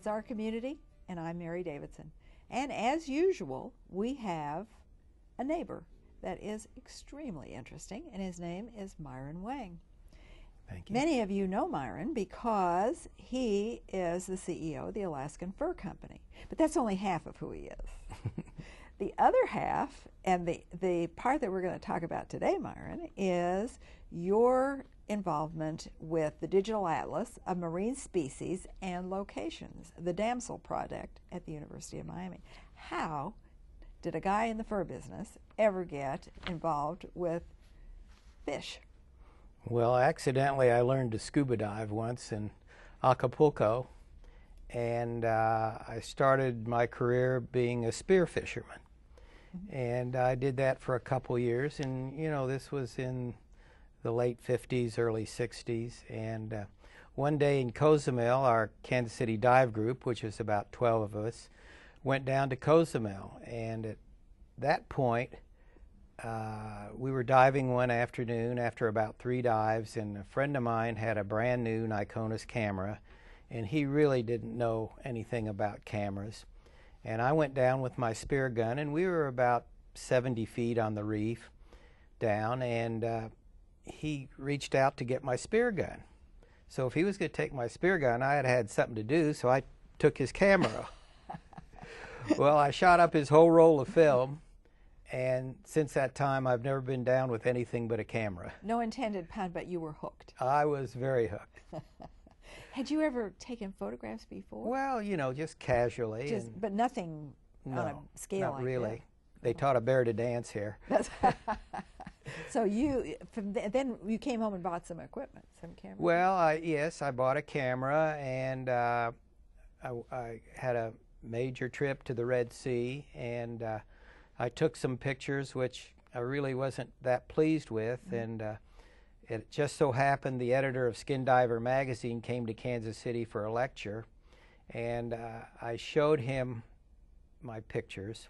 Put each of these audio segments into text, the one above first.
It's our community, and I'm Mary Davidson. And as usual, we have a neighbor that is extremely interesting, and his name is Myron Wang. Thank you. Many of you know Myron because he is the CEO of the Alaskan Fur Company. But that's only half of who he is. the other half, and the, the part that we're going to talk about today, Myron, is your involvement with the Digital Atlas of Marine Species and Locations, the DAMSEL project at the University of Miami. How did a guy in the fur business ever get involved with fish? Well, accidentally, I learned to scuba dive once in Acapulco, and uh, I started my career being a spear fisherman. Mm-hmm. And I did that for a couple years, and you know, this was in the late 50s, early 60s. And uh, one day in Cozumel, our Kansas City dive group, which is about 12 of us, went down to Cozumel. And at that point, uh, we were diving one afternoon after about three dives, and a friend of mine had a brand new Nikonos camera, and he really didn't know anything about cameras. And I went down with my spear gun, and we were about 70 feet on the reef down, and uh, he reached out to get my spear gun. So if he was going to take my spear gun, I had had something to do, so I took his camera. well, I shot up his whole roll of film and since that time, I've never been down with anything but a camera. No intended pun, but you were hooked. I was very hooked. Had you ever taken photographs before? Well, you know, just casually. Just, but nothing no, on a scale not like really. That. They taught a bear to dance here. so you, from th then you came home and bought some equipment, some cameras. Well, I, yes, I bought a camera, and uh, I, I, had a major trip to the Red Sea, and uh, I took some pictures which I really wasn't that pleased with, mm -hmm. and uh, it just so happened the editor of Skin Diver magazine came to Kansas City for a lecture, and uh, I showed him my pictures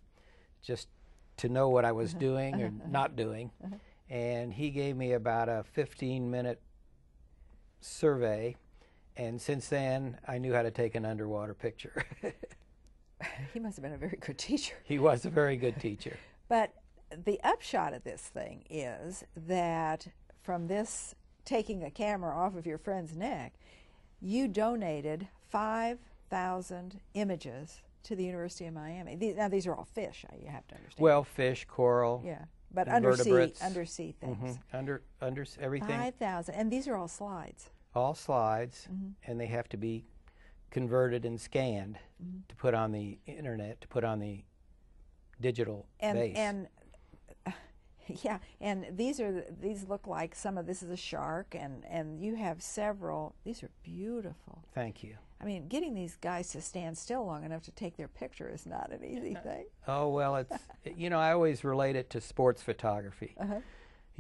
just to know what I was uh doing or not doing, -huh. And he gave me about a 15 minute survey, and since then I knew how to take an underwater picture. he must have been a very good teacher. He was a very good teacher. but the upshot of this thing is that from this taking a camera off of your friend's neck, you donated 5,000 images to the University of Miami. These, now, these are all fish, you have to understand. Well, fish, coral. Yeah, but undersea, undersea things. Mm -hmm. Under, under everything. 5,000. And these are all slides. All slides, mm -hmm. and they have to be converted and scanned mm-hmm. to put on the internet, to put on the digital and, base. And uh, yeah, and these are these look like some of this is a shark, and and you have several. These are beautiful. Thank you. I mean, getting these guys to stand still long enough to take their picture is not an easy thing. Oh well, it's you know I always relate it to sports photography. Uh-huh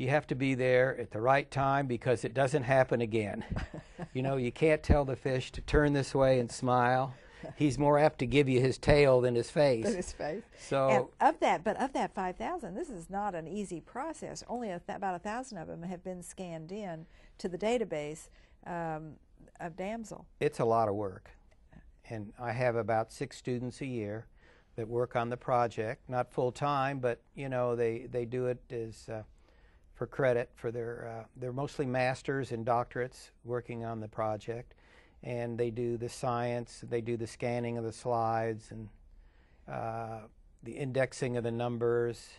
you have to be there at the right time because it doesn't happen again. you know, you can't tell the fish to turn this way and smile. He's more apt to give you his tail than his face. Than his face. So and of that, but of that 5,000, this is not an easy process. Only a, about a thousand of them have been scanned in to the database um, of DAMSEL. It's a lot of work, and I have about six students a year that work on the project. Not full time, but you know they they do it as uh, for credit for their, uh, they're mostly masters and doctorates working on the project. And they do the science, they do the scanning of the slides and uh, the indexing of the numbers.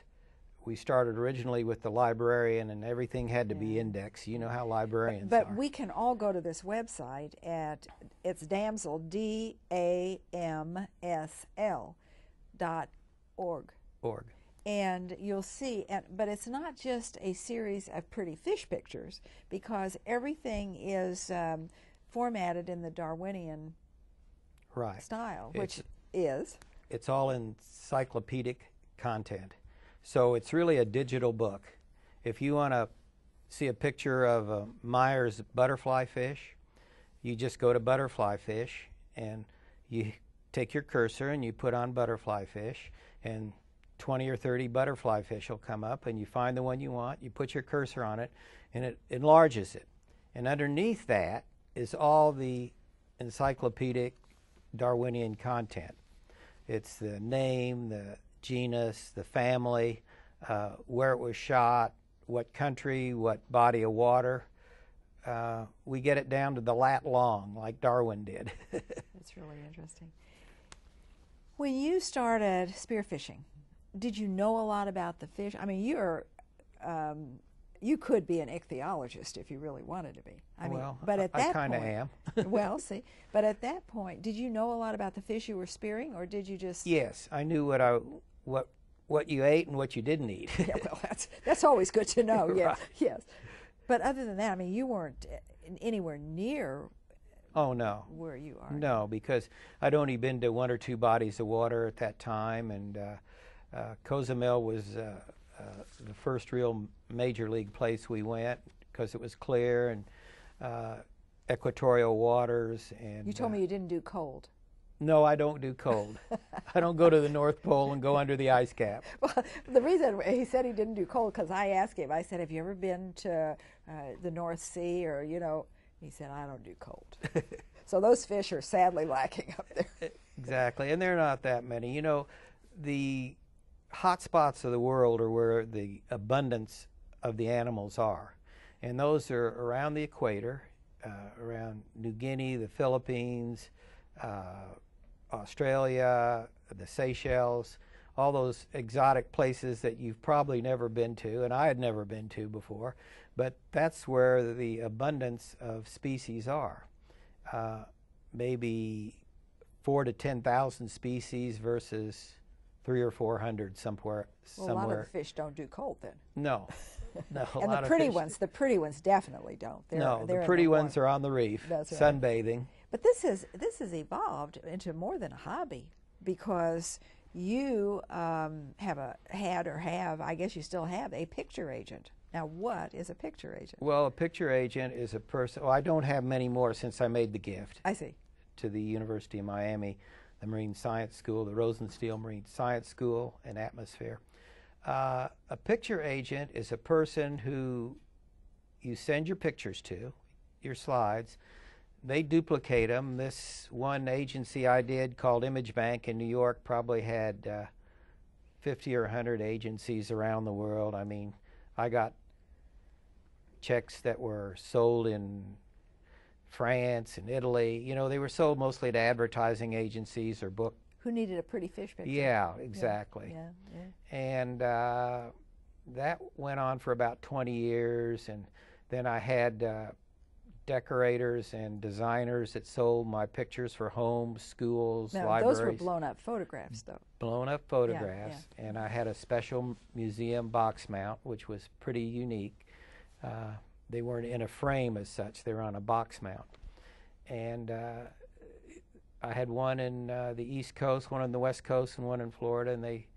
We started originally with the librarian, and everything had to yeah. be indexed. You know how librarians but, but we can all go to this website at it's damsel d a m s l dot org. Org and you'll see and, but it's not just a series of pretty fish pictures because everything is um, formatted in the darwinian right. style which it's, is it's all encyclopedic content so it's really a digital book if you want to see a picture of a myers butterfly fish you just go to butterfly fish and you take your cursor and you put on butterfly fish and 20 or 30 butterfly fish will come up and you find the one you want, you put your cursor on it, and it enlarges it. And underneath that is all the encyclopedic Darwinian content. It's the name, the genus, the family, uh, where it was shot, what country, what body of water. Uh, we get it down to the lat long, like Darwin did. That's really interesting. When you started spearfishing, did you know a lot about the fish? I mean, you're um, you could be an ichthyologist if you really wanted to be. I mean, well, but at I that kind of am. well, see, but at that point, did you know a lot about the fish you were spearing, or did you just? yes, I knew what I what what you ate and what you didn't eat. Yeah, well, that's that's always good to know. Yes, Right. yes. But other than that, I mean, you weren't uh, anywhere near oh no, where you are. no, because I'd only been to one or two bodies of water at that time, and uh, uh, Cozumel was uh, uh, the first real major league place we went because it was clear and uh, equatorial waters. And You told uh, me you didn't do cold. No, I don't do cold. I don't go to the North Pole and go under the ice cap. Well, the reason he said he didn't do cold because I asked him. I said, "Have you ever been to uh, the North Sea or you know?" He said, "I don't do cold." so those fish are sadly lacking up there. Exactly, and they're not that many. You know, the hot spots of the world are where the abundance of the animals are, and those are around the equator, uh, around New Guinea, the Philippines, uh, Australia, the Seychelles, all those exotic places that you've probably never been to, and I had never been to before. But that's where the abundance of species are. Uh, maybe four to ten thousand species versus three or four hundred somewhere. Well, a lot of somewhere. the fish don't do cold then. no, no. a and the pretty ones, the pretty ones definitely don't. They're, no, they're the pretty warm- ones are on the reef, That's right. sunbathing. But this has this has evolved into more than a hobby because you um, have a had or have, I guess you still have a picture agent. Now, what is a picture agent? Well, a picture agent is a person. Well, I don't have many more since I made the gift I see. to the University of Miami, the Marine Science School, the Rosenstiel Marine Science School, and Atmosphere. Uh, a picture agent is a person who you send your pictures to, your slides. They duplicate them. This one agency I did called Image Bank in New York probably had uh, 50 or 100 agencies around the world. I mean, I got checks that were sold in France and Italy. You know, they were sold mostly to advertising agencies or book. Who needed a pretty fish picture? Yeah, exactly. Yeah, yeah. And uh, that went on for about 20 years. And then I had uh, decorators and designers that sold my pictures for homes, schools, Now, libraries. those were blown up photographs, though. blown up photographs, and I had a special museum box mount, which was pretty unique. Uh, they weren't in a frame as such; they were on a box mount. And uh, I had one in uh, the East Coast, one on the West Coast, and one in Florida, and they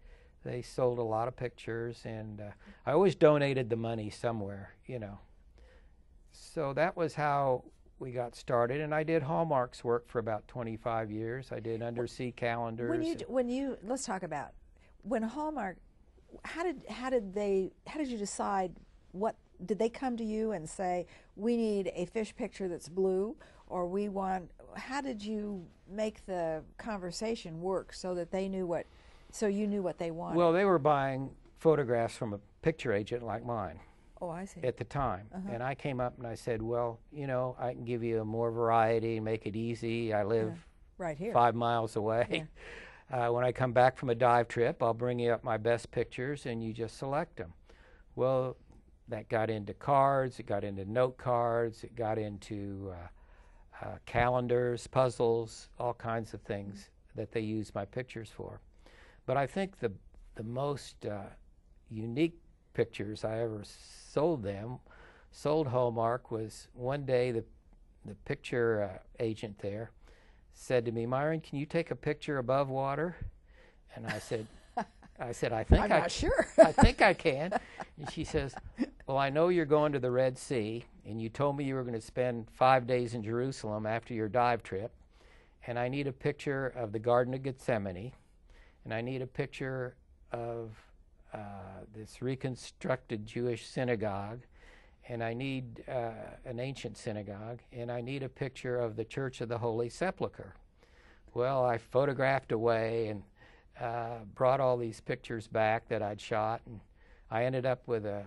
they sold a lot of pictures. And uh, I always donated the money somewhere, you know. So that was how we got started, and I did Hallmark's work for about 25 years. I did undersea calendars. When you when you let's talk about when Hallmark. How did how did they how did you decide what did they come to you and say we need a fish picture that's blue or we want how did you make the conversation work so that they knew what so you knew what they wanted? Well, they were buying photographs from a picture agent like mine oh, I see. at the time. And I came up and I said, Well, you know, I can give you more variety, make it easy. I live right here. five miles away. Uh, when I come back from a dive trip, I'll bring you up my best pictures and you just select them. Well, that got into cards, it got into note cards, it got into uh, uh, calendars, puzzles, all kinds of things that they use my pictures for. But I think the the most uh, unique pictures I ever sold them, sold Hallmark, was one day the the picture uh, agent there said to me, Myron, can you take a picture above water? And I said, I said, I think I'm I not sure. I think I can. And she says, Well, I know you're going to the Red Sea, and you told me you were going to spend five days in Jerusalem after your dive trip, and I need a picture of the Garden of Gethsemane, and I need a picture of uh, this reconstructed Jewish synagogue, and I need uh, an ancient synagogue, and I need a picture of the Church of the Holy Sepulchre. Well, I photographed away and uh, brought all these pictures back that I'd shot, and I ended up with a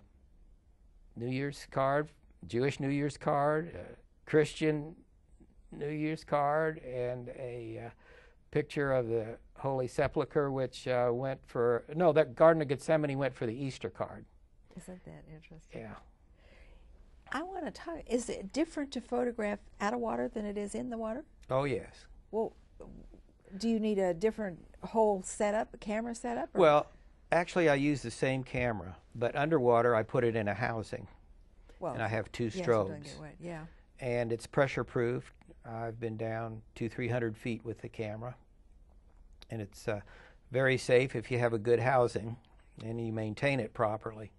New Year's card, Jewish New Year's card, Christian New Year's card, and a uh, picture of the Holy Sepulchre, which uh, went for no, that Garden of Gethsemane went for the Easter card. Isn't that interesting? Yeah. I want to talk. Is it different to photograph out of water than it is in the water? Oh yes. Well, do you need a different whole setup, a camera setup? or- Well, actually, I use the same camera, but underwater I put it in a housing, well, and I have two yeah, so it doesn't strobes. Yeah. and it's pressure proofed. I've been down to three hundred feet with the camera, and it's uh, very safe if you have a good housing and you maintain it properly.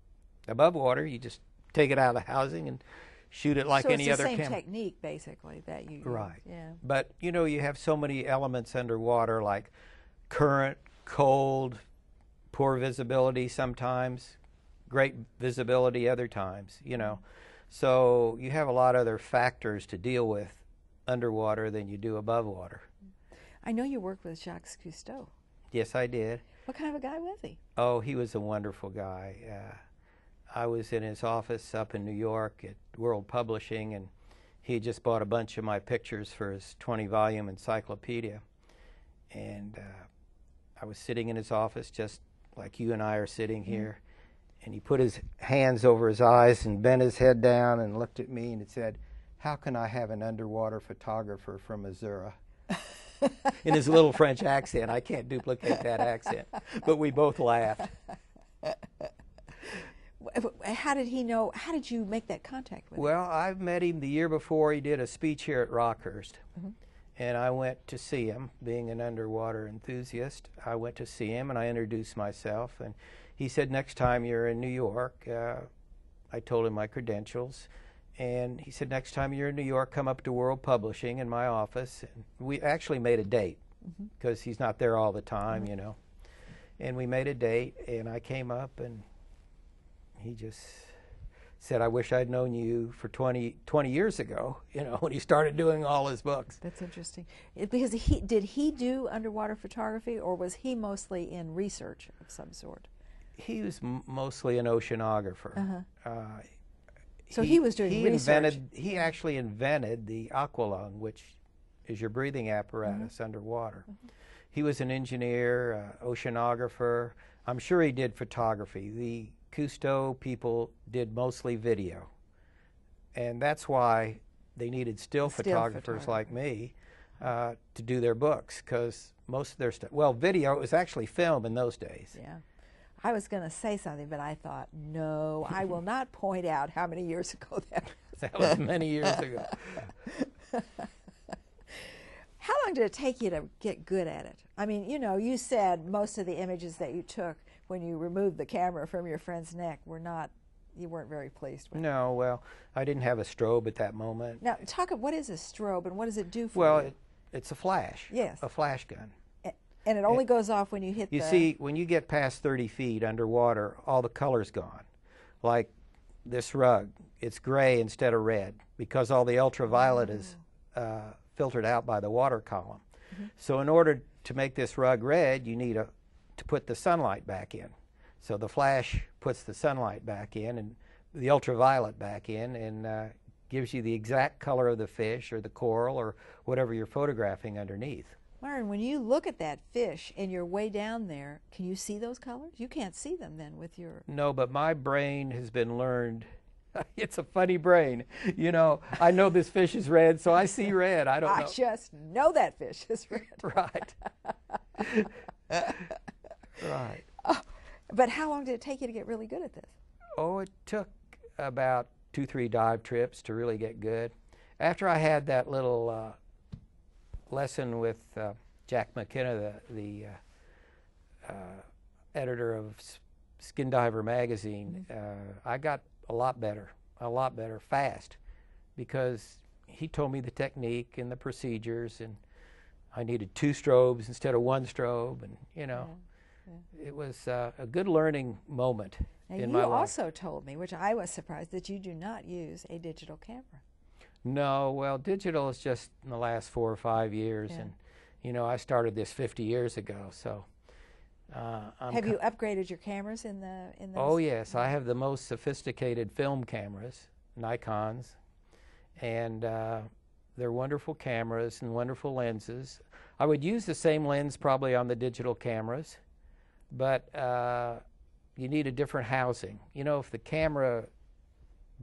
Above water, you just take it out of the housing and shoot it like so any it's other the same camera. technique, basically, that you use. Right. Yeah. But you know, you have so many elements underwater, like current, cold, poor visibility sometimes, great visibility other times. You know, so you have a lot of other factors to deal with underwater than you do above water. I know you worked with Jacques Cousteau. Yes, I did. What kind of a guy was he? Oh, he was a wonderful guy. Uh, I was in his office up in New York at World Publishing, and he had just bought a bunch of my pictures for his 20 volume encyclopedia. And uh, I was sitting in his office just like you and I are sitting here. And he put his hands over his eyes and bent his head down and looked at me and it said, How can I have an underwater photographer from Missouri? in his little French accent. I can't duplicate that accent. But we both laughed. How did he know? How did you make that contact with him? Well, I met him the year before he did a speech here at Rockhurst. And I went to see him, being an underwater enthusiast. I went to see him and I introduced myself. And he said, Next time you're in New York, uh, I told him my credentials. And he said, Next time you're in New York, come up to World Publishing in my office. And we actually made a date because he's not there all the time, you know. And we made a date, and I came up and he just said, I wish I'd known you for 20, 20 years ago, you know, when he started doing all his books. That's interesting. It, because he did he do underwater photography, or was he mostly in research of some sort? He was m- mostly an oceanographer. Uh-huh. Uh, So he was doing he research. Invented, he actually invented the aqualung, which is your breathing apparatus Mm-hmm. underwater. He was an engineer, uh, oceanographer. I'm sure he did photography. The Cousteau people did mostly video. And that's why they needed still, Still photographers like me uh, to do their books, because most of their stuff, well, video it was actually film in those days. Yeah. I was going to say something, but I thought, no, I will not point out how many years ago that was. That was many years ago. How long did it take you to get good at it? I mean, you know, you said most of the images that you took when you removed the camera from your friend's neck were not, you weren't very pleased with. No, well, I didn't have a strobe at that moment. Now, talk of what is a strobe and what does it do for Well, you? it, it's a flash. Yes. A flash gun. And it only goes off when you hit the You see, when you get past 30 feet underwater, all the color's gone. Like this rug, it's gray instead of red because all the ultraviolet is uh, filtered out by the water column. So, in order to make this rug red, you need a, to put the sunlight back in. So, the flash puts the sunlight back in and the ultraviolet back in and uh, gives you the exact color of the fish or the coral or whatever you're photographing underneath. Myron, when you look at that fish and you're way down there, can you see those colors? You can't see them then with your. No, but my brain has been learned. it's a funny brain. You know, I know this fish is red, so I see red. I don't I know. just know that fish is red. Right. right. But how long did it take you to get really good at this? Oh, it took about two, three dive trips to really get good. After I had that little uh, lesson with uh, Jack McKenney, the, the uh, uh, editor of S- Skin Diver magazine, uh, I got a lot better, a lot better fast, because he told me the technique and the procedures, and I needed two strobes instead of one strobe, and you know, it was uh, a good learning moment Now, in you my life. also told me, which I was surprised, that you do not use a digital camera. No, well, digital is just in the last four or five years, Yeah. and You know, I started this 50 years ago, so. Uh, I'm Have you upgraded your cameras in the in those? Oh, yes. I have the most sophisticated film cameras, Nikons, and uh, they're wonderful cameras and wonderful lenses. I would use the same lens probably on the digital cameras, but uh, you need a different housing. You know, if the camera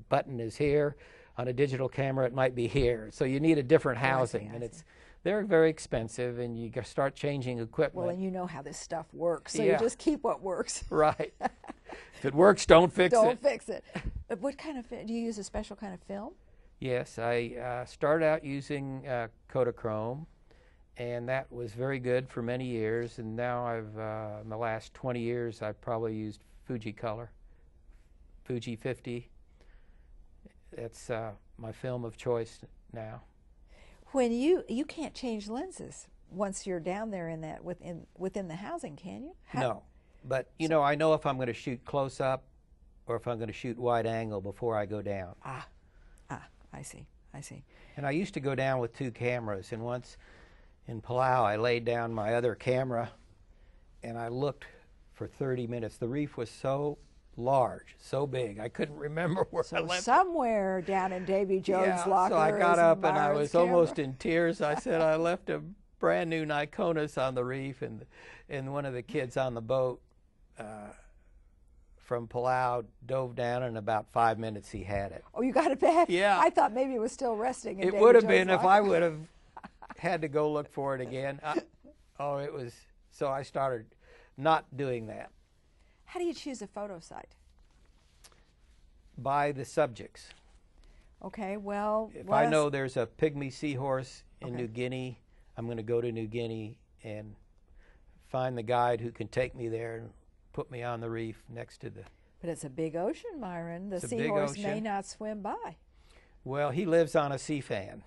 button is here, on a digital camera it might be here. So you need a different housing, and it's they're very expensive, and you start changing equipment. Well, and you know how this stuff works, so Yeah. you just keep what works. right. if it works, don't fix it. Don't fix it. But what kind of do you use? A special kind of film? Yes, I uh, started out using uh, Kodachrome, and that was very good for many years. And now I've, uh, in the last 20 years, I've probably used Fuji Color, Fuji 50. That's uh, my film of choice now. When you you can't change lenses once you're down there in that within within the housing, can you? How- No, but you know, I know if I'm going to shoot close up or if I'm going to shoot wide angle before I go down. Ah, ah, I see, I see. And I used to go down with two cameras, and once in Palau, I laid down my other camera and I looked for 30 minutes. The reef was so large, so big, I couldn't remember where I So left somewhere down in Davy Jones' yeah, locker. so I got up and I was camera. almost in tears. I said I left a brand new Nikonos on the reef, and and one of the kids on the boat uh, from Palau dove down, and in about five minutes he had it. Oh, you got it back. Yeah. I thought maybe it was still resting. In It Davy would have Jones' been if. I would have had to go look for it again. I, oh, it was so I started not doing that How do you choose a photo site? by the subjects. Okay, well, If I know there's a pygmy seahorse in Okay. New Guinea, I'm going to go to New Guinea and find the guide who can take me there and put me on the reef next to the. But it's a big ocean, Myron. The It's a big seahorse may not swim by. Well, he lives on a sea fan,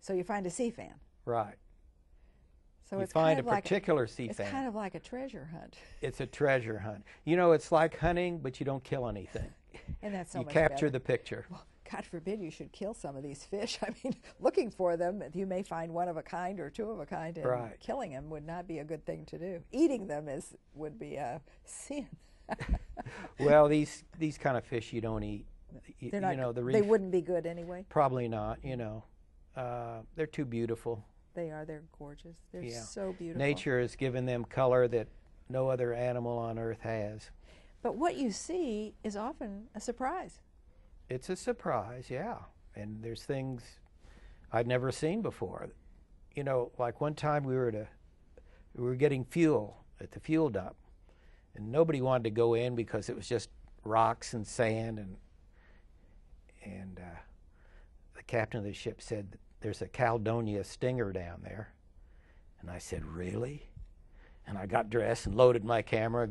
So you find a sea fan. right? So you it's find kind a of like particular sea it's fan. kind of like a treasure hunt, it's a treasure hunt. You know, it's like hunting, but you don't kill anything. and that's so you capture better. the picture. Well, God forbid you should kill some of these fish. I mean, looking for them, you may find one of a kind or two of a kind, and Right. killing them would not be a good thing to do. Eating them is would be a sin. well, these these kind of fish you don't eat. They're you not. know, the they wouldn't be good anyway. probably not. You know, uh, they're too beautiful. They are. They're gorgeous. They're Yeah. so beautiful. Nature has given them color that no other animal on earth has. But what you see is often a surprise. It's a surprise, yeah. And there's things I'd never seen before. You know, like one time we were at a, we were getting fuel at the fuel dump, and nobody wanted to go in because it was just rocks and sand and and uh, the captain of the ship said there's a Caledonia stinger down there, and I said really, and I got dressed and loaded my camera,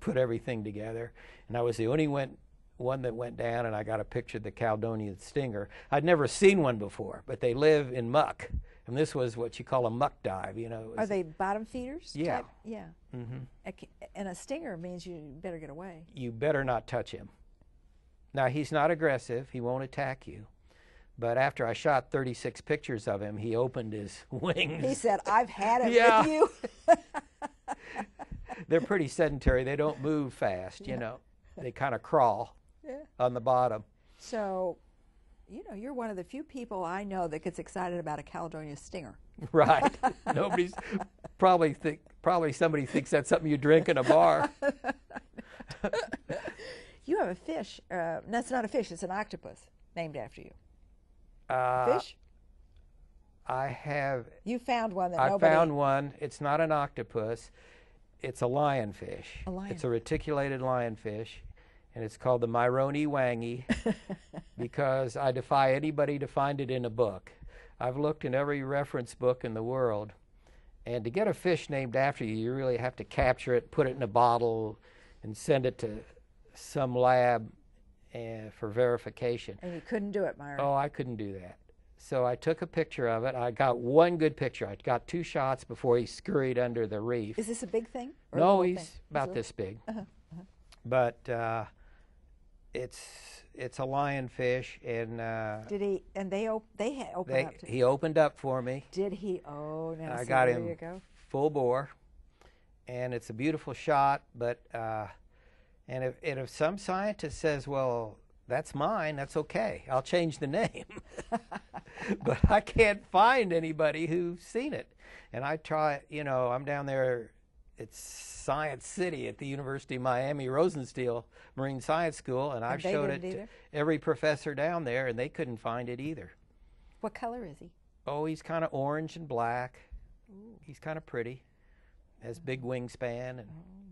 put everything together, and I was the only one one that went down, and I got a picture of the Caledonian stinger. I'd never seen one before, but they live in muck, and this was what you call a muck dive. You know, Are they bottom feeders? Yeah. type? Yeah. Mhm. And a stinger means you better get away. you better not touch him. Now he's not aggressive; he won't attack you. But after I shot 36 pictures of him, he opened his wings. He said, "I've had it Yeah. with you." They're pretty sedentary. They don't move fast. You know, they kind of crawl Yeah. on the bottom. So, you know, you're one of the few people I know that gets excited about a Caledonia stinger. Right. Nobody's probably think probably somebody thinks that's something you drink in a bar. You have a fish. Uh, that's not a fish. It's an octopus named after you. Uh, Fish. I have. You found one that I nobody. found one. It's not an octopus. It's a lionfish. A lion. It's a reticulated lionfish, and it's called the Myroni wangi because I defy anybody to find it in a book. I've looked in every reference book in the world, and to get a fish named after you, you really have to capture it, put it in a bottle, and send it to some lab uh, for verification. And you couldn't do it, Myron. Oh, I couldn't do that. So I took a picture of it. I got one good picture. I got two shots before he scurried under the reef. Is this a big thing? no, he's thing? about this big. Uh-huh, But uh, it's it's a lionfish, and uh, Did he? And they op- they had opened they up to. he opened up for me. did he? Oh, now I got him go. full bore, and it's a beautiful shot. But uh, and if and if some scientist says, "Well, that's mine," that's okay. I'll change the name. but I can't find anybody who's seen it. And I try, you know, I'm down there. It's Science City at the University of Miami Rosenstiel Marine Science School, and I've showed it didn't to every professor down there, and they couldn't find it either. What color is he? Oh, he's kind of orange and black. He's kind of pretty. Has big mm. wingspan, and Is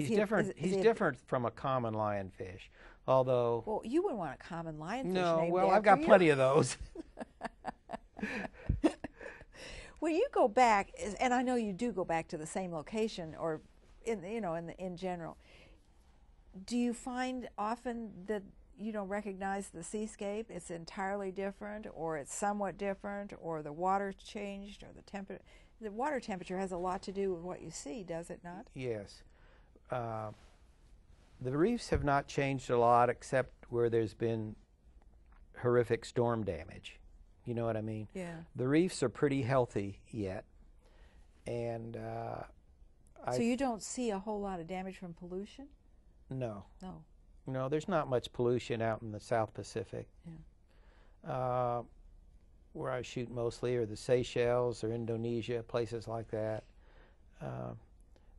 he's he different. is- is he's a- different from a common lionfish. Although, Well, you wouldn't want a common lionfish no, well, I've got you. plenty of those. When you go back, and I know you do go back to the same location, or in you know in the, in general, do you find often that you don't recognize the seascape? It's entirely different, or it's somewhat different, or the water changed, or the temperature. The water temperature has a lot to do with what you see, does it not? yes, uh, the reefs have not changed a lot, except where there's been horrific storm damage. You know what I mean? Yeah. The reefs are pretty healthy yet, and uh, I So you don't see a whole lot of damage from pollution? no. No. No, there's not much pollution out in the South Pacific. Yeah. Uh, where I shoot mostly are the Seychelles or Indonesia, places like that. Uh,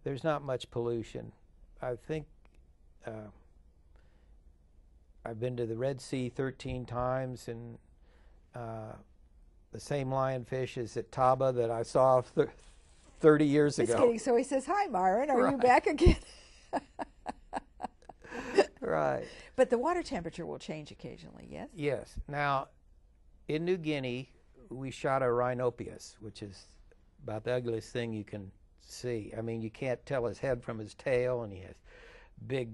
there's not much pollution. I think uh, I've been to the Red Sea 13 times, and uh, the same lionfish is at Taba that I saw th- 30 years ago. Just kidding. So he says, "Hi, Myron. Are you back again?" Right. but the water temperature will change occasionally. Yes. Yes. Now, in New Guinea, we shot a rhinopias, which is about the ugliest thing you can see. I mean, you can't tell his head from his tail, and he has big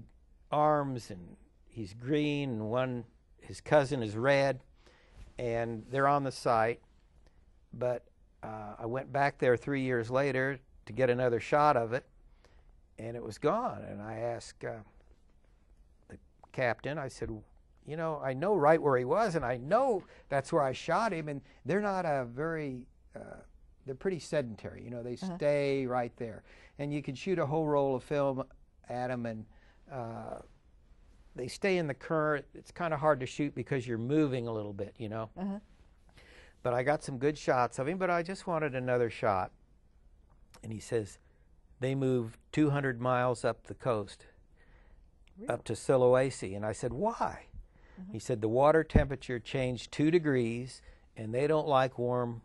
arms, and he's green, and one, his cousin is red, and they're on the site. But uh, I went back there three years later to get another shot of it, and it was gone. And I asked uh, the captain, I said, you know, I know right where he was, and I know that's where I shot him. And they're not a very, uh, they're pretty sedentary. You know, they stay right there, and you can shoot a whole roll of film at them, and uh, they stay in the current. It's kind of hard to shoot because you're moving a little bit. You know. Uh-huh. But I got some good shots of him. But I just wanted another shot, and he says, they moved 200 miles up the coast up to Sulawesi. And I said, why? He said, the water temperature changed two degrees and they don't like warm,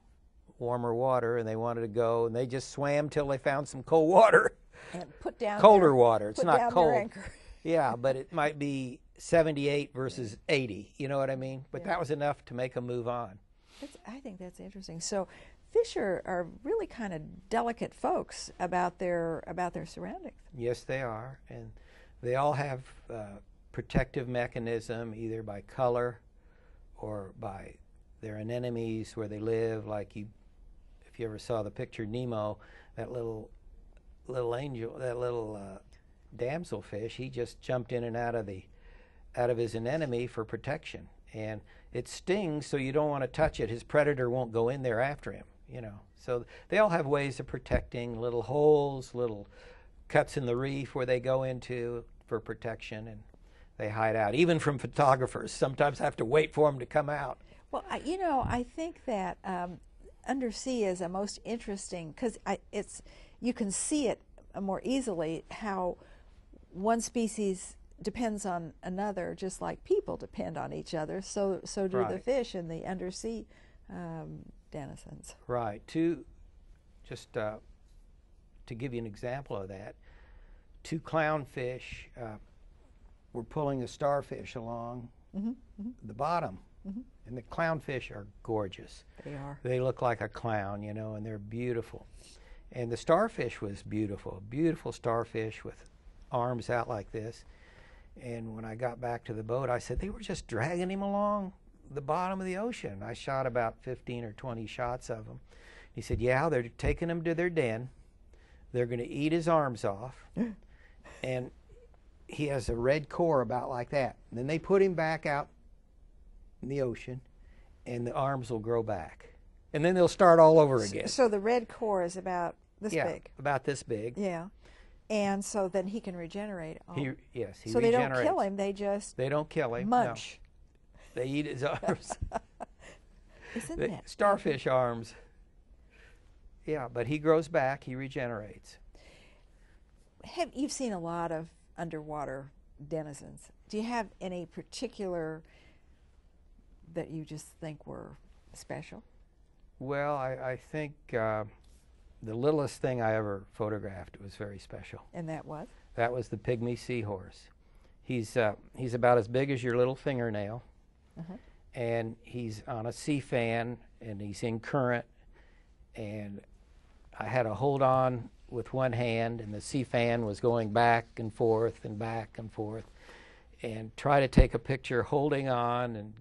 warmer water and they wanted to go and they just swam till they found some cold water. And put down Colder their- water. It's not cold. yeah, but it might be 78 versus 80. You know what I mean? But Yeah. that was enough to make them move on. That's, I think that's interesting. So, fish are, are really kind of delicate folks about their about their surroundings. Yes, they are, and they all have uh, protective mechanism, either by color or by their anemones where they live. Like you, if you ever saw the picture Nemo, that little little angel, that little uh, damselfish, he just jumped in and out of the out of his anemone for protection, and it stings, so you don't want to touch it. His predator won't go in there after him. You know, so they all have ways of protecting, little holes, little cuts in the reef where they go into for protection, and they hide out. Even from photographers, sometimes I have to wait for them to come out. Well, I, you know, I think that um, undersea is a most interesting because it's you can see it more easily how one species depends on another, just like people depend on each other. So, so do the fish in the undersea um, denizens. Right. To just uh, to give you an example of that, two clownfish uh, were pulling a starfish along the bottom, Mm-hmm. and the clownfish are gorgeous. They are. They look like a clown, you know, and they're beautiful. And the starfish was beautiful, beautiful starfish with arms out like this. And when I got back to the boat, I said, they were just dragging him along the bottom of the ocean. I shot about 15 or 20 shots of him. He said, yeah, they're taking him to their den. They're going to eat his arms off. and he has a red core about like that. And then they put him back out in the ocean, and the arms will grow back, and then they'll start all over again. So the red core is about this yeah, big. about this big. Yeah. And so then he can regenerate. All. He yes, he so they don't kill him, they just They don't kill him. no. munch. They eat his arms. Isn't The that starfish arms. Yeah, but he grows back. He regenerates. have you've seen a lot of underwater denizens. Do you have any particular that you just think were special? Well, I, I think uh, the littlest thing I ever photographed was very special. And that was? That was the pygmy seahorse. He's uh, he's about as big as your little fingernail, Uh-huh. and he's on a sea fan, and he's in current. And I had to hold on with one hand, and the sea fan was going back and forth and back and forth, and try to take a picture holding on. And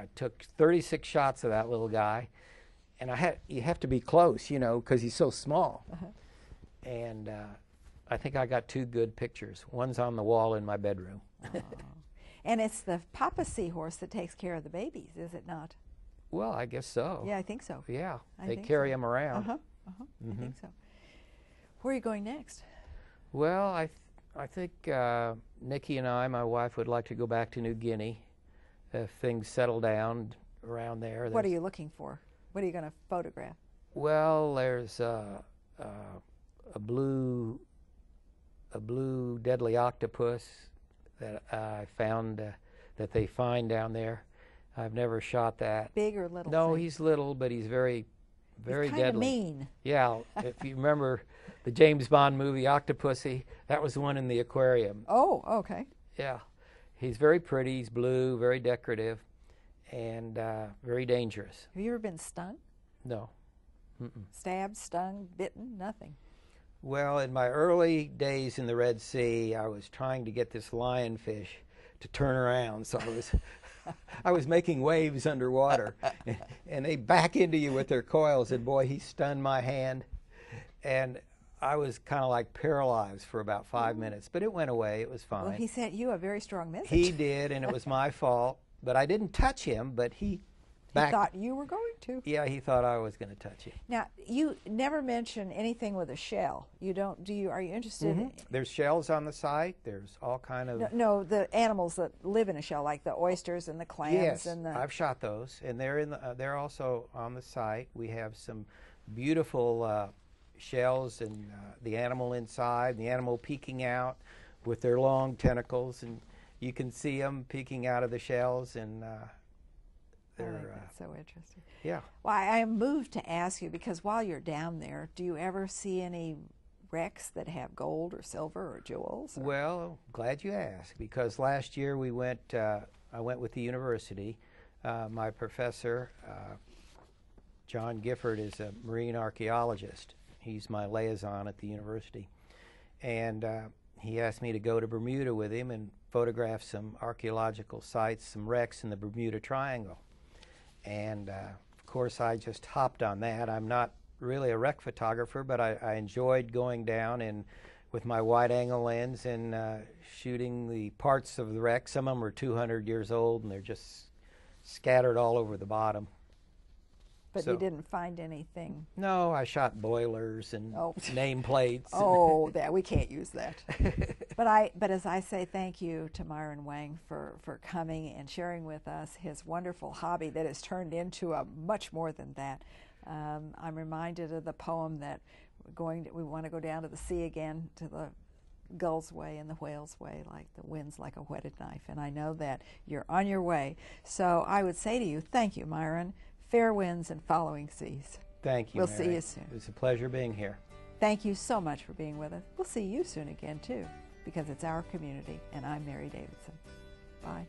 I took 36 shots of that little guy, and I had you have to be close, you know, because he's so small. And uh, I think I got two good pictures. One's on the wall in my bedroom. And it's the papa seahorse that takes care of the babies, is it not? Well, I guess so. Yeah, I think so. Yeah, I they carry so. him around. Uh huh. Uh-huh. I think so. Where are you going next? Well, I, th- I think uh, Nikki and I, my wife, would like to go back to New Guinea if things settle down around there. What are you looking for? What are you going to photograph? Well, there's uh, uh, a blue, a blue deadly octopus that I found uh, that they find down there. I've never shot that. Big or little? No, thing? he's little, but he's very, very kind of deadly. mean. Yeah, if you remember the James Bond movie Octopussy, that was the one in the aquarium. Oh, okay. Yeah, he's very pretty. He's blue, very decorative, and uh, very dangerous. Have you ever been stung? No. Stabbed, stung, bitten? Nothing. Well, in my early days in the Red Sea, I was trying to get this lionfish to turn around. So I was, I was making waves underwater, and, and they back into you with their coils. And boy, he stunned my hand, and I was kind of like paralyzed for about five minutes. But it went away. It was fine. Well, he sent you a very strong message. He did, and it was my fault. But I didn't touch him. But he, He thought you were going to. yeah, he thought I was going to touch him. Now, you never mention anything with a shell. You don't. Do you? Are you interested? in There's shells on the site. There's all kind of. No, no, the animals that live in a shell, like the oysters and the clams Yes, and the. I've shot those, and they're in. The, uh, they're also on the site. We have some beautiful uh, shells and uh, the animal inside, the animal peeking out with their long tentacles, and you can see them peeking out of the shells, and uh, they're uh, so interesting. yeah. Well, I I am moved to ask you because while you're down there, do you ever see any wrecks that have gold or silver or jewels? or- Well, glad you asked because last year we went. Uh, I went with the university. Uh, my professor, uh, John Gifford, is a marine archaeologist. He's my liaison at the university, and uh, he asked me to go to Bermuda with him and photograph some archaeological sites, some wrecks in the Bermuda Triangle. And uh, of course, I just hopped on that. I'm not really a wreck photographer, but I, I enjoyed going down and with my wide angle lens and uh, shooting the parts of the wreck. Some of them are 200 years old and they're just scattered all over the bottom. But so- you didn't find anything. No, I shot boilers and Oh. nameplates. Oh, that we can't use that. But I, but as I say, thank you to Myron Wang for for coming and sharing with us his wonderful hobby that has turned into a much more than that. Um, I'm reminded of the poem that we're going. To, we want to go down to the sea again, to the gull's way and the whale's way, like the wind's like a whetted knife. And I know that you're on your way. So I would say to you, thank you, Myron. Fair winds and following seas. Thank you. We'll see you soon. It was a pleasure being here. Thank you so much for being with us. We'll see you soon again, too, because it's our community, and I'm Mary Davidson. Bye.